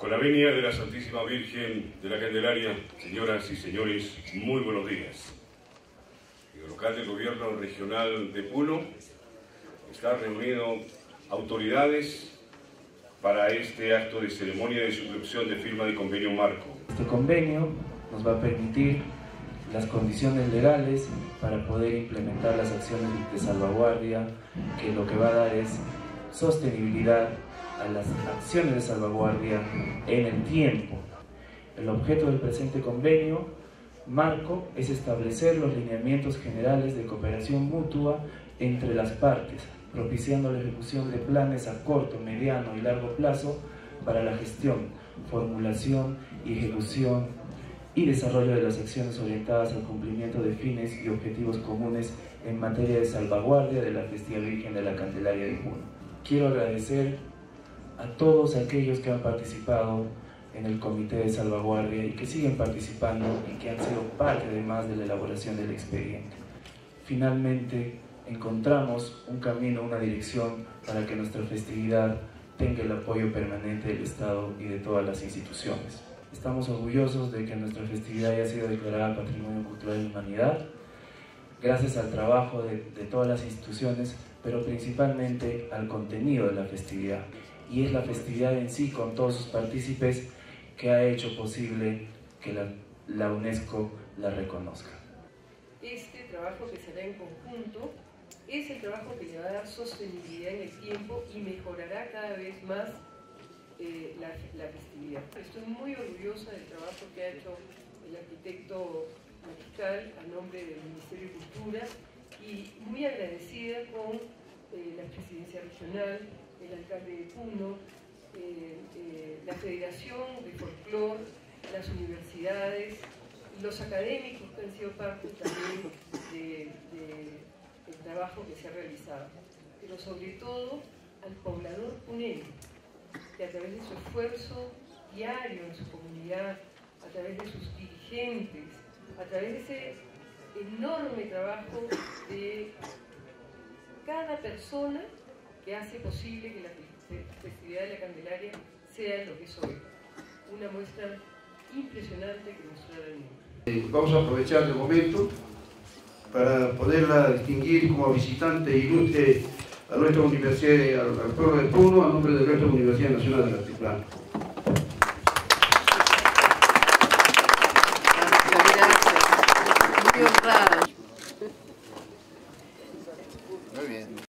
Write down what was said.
Con la venia de la Santísima Virgen de la Candelaria, señoras y señores, muy buenos días. El local del Gobierno Regional de Puno está reunido autoridades para este acto de ceremonia de suscripción de firma de convenio marco. Este convenio nos va a permitir las condiciones legales para poder implementar las acciones de salvaguardia, que lo que va a dar es sostenibilidad a las acciones de salvaguardia en el tiempo. El objeto del presente convenio marco es establecer los lineamientos generales de cooperación mutua entre las partes, propiciando la ejecución de planes a corto, mediano y largo plazo para la gestión, formulación y ejecución y desarrollo de las acciones orientadas al cumplimiento de fines y objetivos comunes en materia de salvaguardia de la Festividad Virgen de la Candelaria de Puno. Quiero agradecer a todos aquellos que han participado en el Comité de Salvaguardia y que siguen participando y que han sido parte además de la elaboración del expediente. Finalmente, encontramos un camino, una dirección para que nuestra festividad tenga el apoyo permanente del Estado y de todas las instituciones. Estamos orgullosos de que nuestra festividad haya sido declarada Patrimonio Cultural de la Humanidad, gracias al trabajo de, de todas las instituciones, pero principalmente al contenido de la festividad. Y es la festividad en sí, con todos sus partícipes, que ha hecho posible que la, la UNESCO la reconozca. Este trabajo que será en conjunto es el trabajo que le va a dar sostenibilidad en el tiempo y mejorará cada vez más eh, la, la, festividad. Estoy muy orgullosa del trabajo que ha hecho el arquitecto Mariscal a nombre del Ministerio de Cultura y muy agradecida con eh, la presidencia regional, el alcalde de Puno, eh, eh, la Federación de Folclor, las universidades, los académicos que han sido parte también de, de, del trabajo que se ha realizado, pero sobre todo al poblador punero, que a través de su esfuerzo diario en su comunidad, a través de sus dirigentes, a través de ese enorme trabajo de cada persona que hace posible que la festividad de la Candelaria sea lo que es hoy. Una muestra impresionante que nos trae el mundo. Eh, vamos a aprovechar el momento para poderla distinguir como visitante ilustre a nuestra universidad, al, al pueblo de Puno, a nombre de nuestra Universidad Nacional del Altiplano. Gracias. Muy honrado.